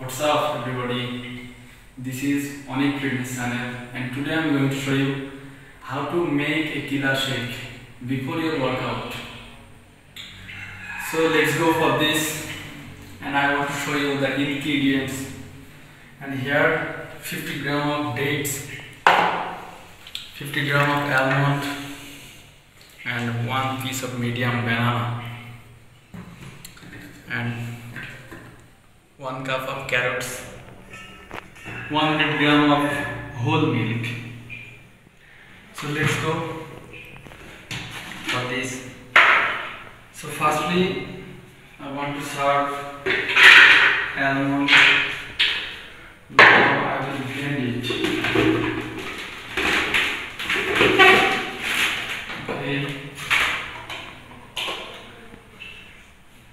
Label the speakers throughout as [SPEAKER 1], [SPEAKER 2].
[SPEAKER 1] What's up everybody? This is Anik Fitness channel and today I'm going to show you how to make a killer shake before your workout. So let's go for this and I want to show you the ingredients and here 50 gram of dates 50 gram of almond and one piece of medium banana and one cup of carrots. 100 gram of whole milk. So let's go for this. So firstly I want to serve almond now I will blend it. Okay.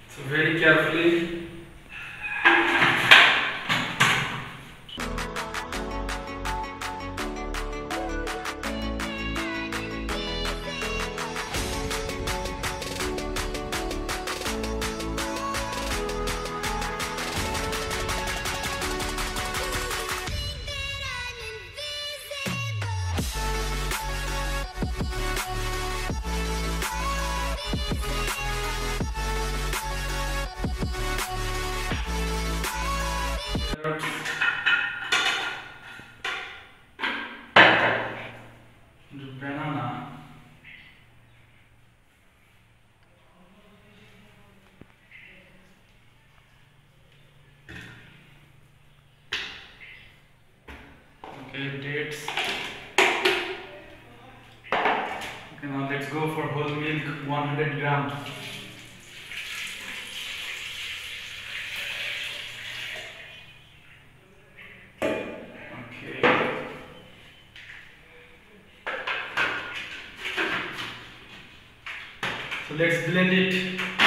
[SPEAKER 1] So very carefully the banana okay dates. Okay now let's go for whole milk 100 gram okay So let's blend it.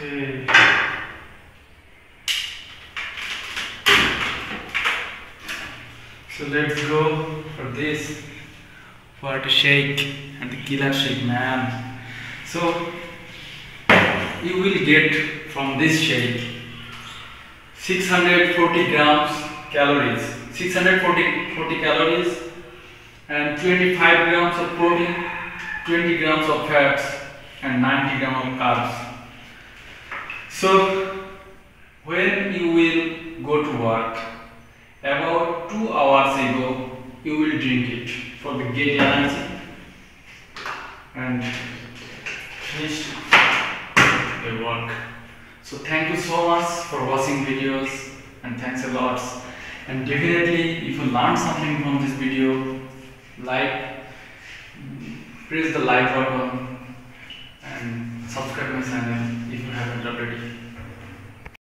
[SPEAKER 1] So let's go for this. For the shake and the killer shake man. So you will get from this shake 640 grams calories. 640 40 calories and 25 grams of protein 20 grams of fats and 90 grams of carbs so when you will go to work about 2 hours ago you will drink it for the get energy and finish your work. So thank you so much for watching videos and thanks a lot. And definitely if you learned something from this video like press the like button and subscribe my channel